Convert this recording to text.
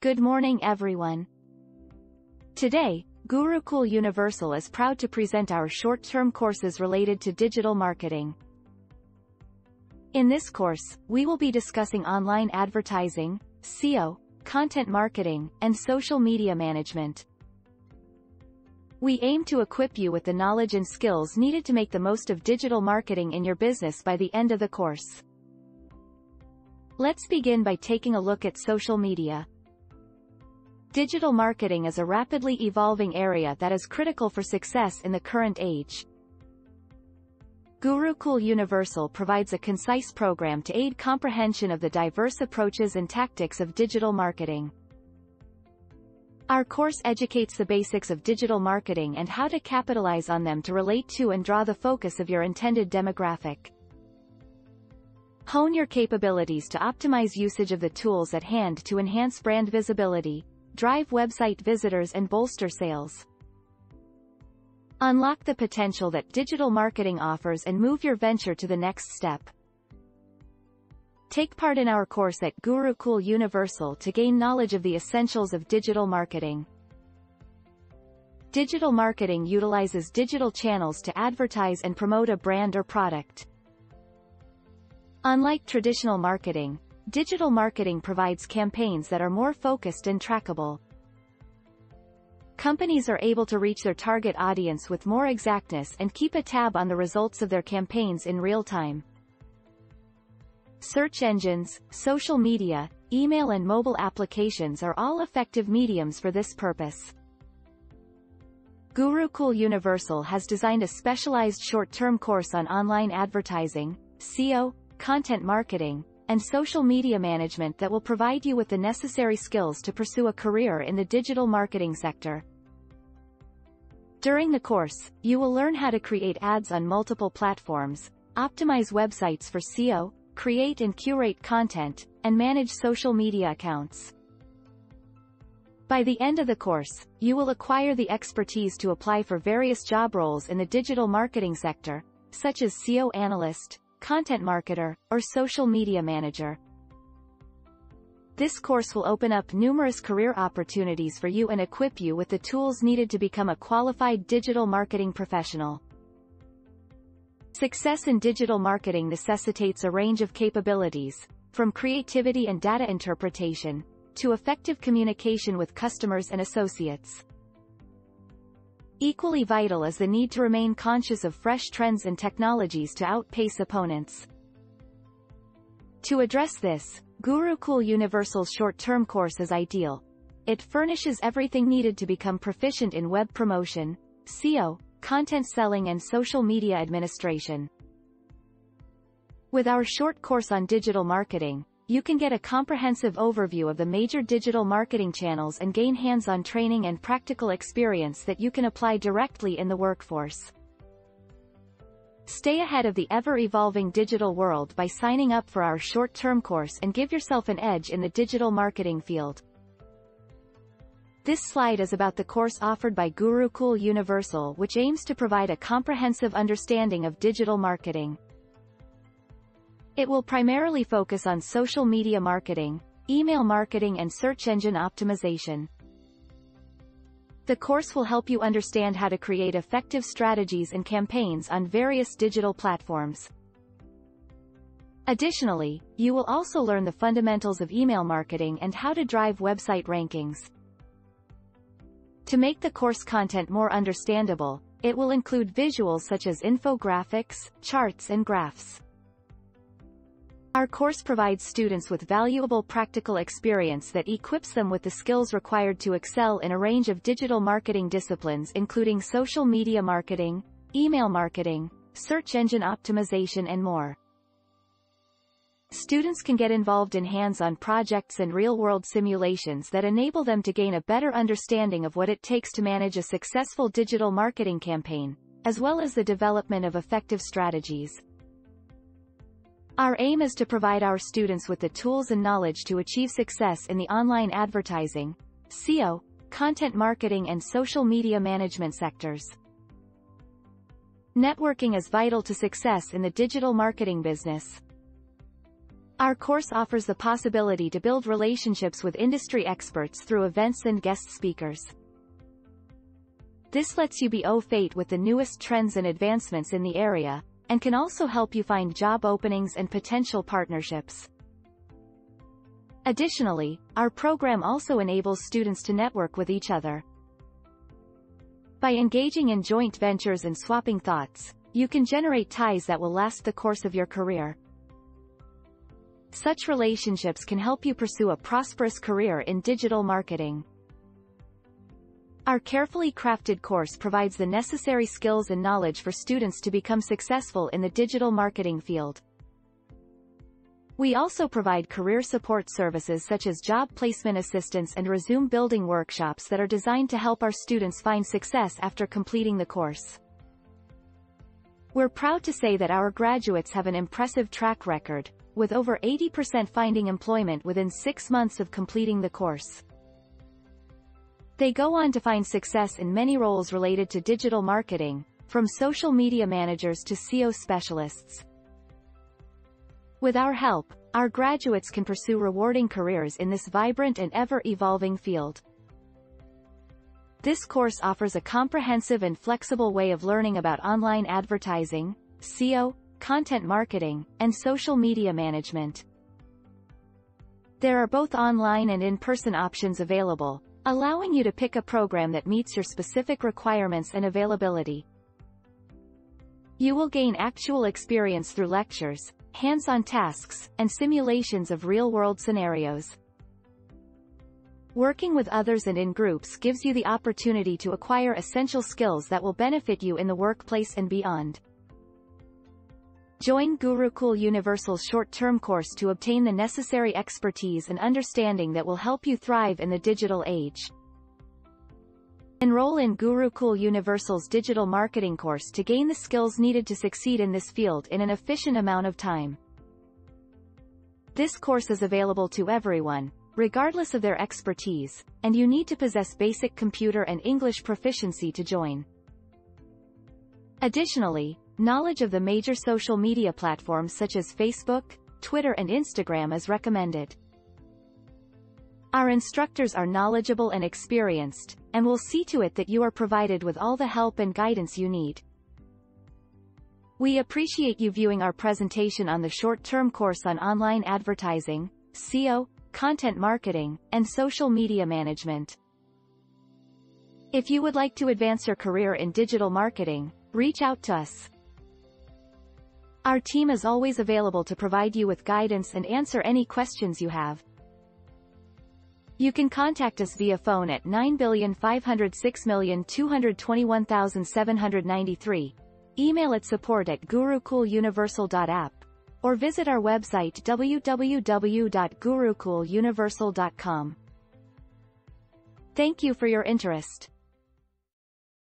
Good morning everyone. Today, Gurukul Universal is proud to present our short-term courses related to digital marketing. In this course, we will be discussing online advertising, SEO, content marketing, and social media management. We aim to equip you with the knowledge and skills needed to make the most of digital marketing in your business by the end of the course. Let's begin by taking a look at social media. Digital marketing is a rapidly evolving area that is critical for success in the current age. Gurukul Universal provides a concise program to aid comprehension of the diverse approaches and tactics of digital marketing. Our course educates the basics of digital marketing and how to capitalize on them to relate to and draw the focus of your intended demographic. Hone your capabilities to optimize usage of the tools at hand to enhance brand visibility, drive website visitors and bolster sales. Unlock the potential that digital marketing offers and move your venture to the next step. Take part in our course at Gurukul Universal to gain knowledge of the essentials of digital marketing. Digital marketing utilizes digital channels to advertise and promote a brand or product. Unlike traditional marketing, digital marketing provides campaigns that are more focused and trackable. Companies are able to reach their target audience with more exactness and keep a tab on the results of their campaigns in real time. Search engines, social media, email and mobile applications are all effective mediums for this purpose. Gurukul Universal has designed a specialized short-term course on online advertising, SEO, content marketing, and social media management that will provide you with the necessary skills to pursue a career in the digital marketing sector. During the course, you will learn how to create ads on multiple platforms, optimize websites for SEO, create and curate content, and manage social media accounts. By the end of the course, you will acquire the expertise to apply for various job roles in the digital marketing sector, such as SEO analyst, content marketer, or social media manager. This course will open up numerous career opportunities for you and equip you with the tools needed to become a qualified digital marketing professional. Success in digital marketing necessitates a range of capabilities, from creativity and data interpretation, to effective communication with customers and associates. Equally vital is the need to remain conscious of fresh trends and technologies to outpace opponents. To address this, Gurukul Universal's short-term course is ideal. It furnishes everything needed to become proficient in web promotion, SEO, content selling and social media administration. With our short course on digital marketing, you can get a comprehensive overview of the major digital marketing channels and gain hands-on training and practical experience that you can apply directly in the workforce. Stay ahead of the ever-evolving digital world by signing up for our short-term course and give yourself an edge in the digital marketing field. This slide is about the course offered by Gurukul Universal which aims to provide a comprehensive understanding of digital marketing. It will primarily focus on social media marketing, email marketing and search engine optimization. The course will help you understand how to create effective strategies and campaigns on various digital platforms. Additionally, you will also learn the fundamentals of email marketing and how to drive website rankings. To make the course content more understandable, it will include visuals such as infographics, charts and graphs. Our course provides students with valuable practical experience that equips them with the skills required to excel in a range of digital marketing disciplines including social media marketing, email marketing, search engine optimization and more. Students can get involved in hands-on projects and real-world simulations that enable them to gain a better understanding of what it takes to manage a successful digital marketing campaign, as well as the development of effective strategies. Our aim is to provide our students with the tools and knowledge to achieve success in the online advertising, SEO, content marketing and social media management sectors. Networking is vital to success in the digital marketing business. Our course offers the possibility to build relationships with industry experts through events and guest speakers. This lets you be au fait with the newest trends and advancements in the area, and can also help you find job openings and potential partnerships. Additionally, our program also enables students to network with each other. By engaging in joint ventures and swapping thoughts, you can generate ties that will last the course of your career. Such relationships can help you pursue a prosperous career in digital marketing. Our carefully crafted course provides the necessary skills and knowledge for students to become successful in the digital marketing field. We also provide career support services such as job placement assistance and resume building workshops that are designed to help our students find success after completing the course. We're proud to say that our graduates have an impressive track record, with over 80% finding employment within six months of completing the course. They go on to find success in many roles related to digital marketing, from social media managers to SEO specialists. With our help, our graduates can pursue rewarding careers in this vibrant and ever-evolving field. This course offers a comprehensive and flexible way of learning about online advertising, SEO, content marketing, and social media management. There are both online and in-person options available, allowing you to pick a program that meets your specific requirements and availability. You will gain actual experience through lectures, hands-on tasks, and simulations of real-world scenarios. Working with others and in groups gives you the opportunity to acquire essential skills that will benefit you in the workplace and beyond. Join Gurukul Universal's short-term course to obtain the necessary expertise and understanding that will help you thrive in the digital age. Enroll in Gurukul Universal's digital marketing course to gain the skills needed to succeed in this field in an efficient amount of time. This course is available to everyone, regardless of their expertise, and you need to possess basic computer and English proficiency to join. Additionally, Knowledge of the major social media platforms such as Facebook, Twitter and Instagram is recommended. Our instructors are knowledgeable and experienced, and will see to it that you are provided with all the help and guidance you need. We appreciate you viewing our presentation on the short-term course on online advertising, SEO, content marketing, and social media management. If you would like to advance your career in digital marketing, reach out to us. Our team is always available to provide you with guidance and answer any questions you have. You can contact us via phone at 9506221,793, email at support at or visit our website www.gurukuluniversal.com. Thank you for your interest.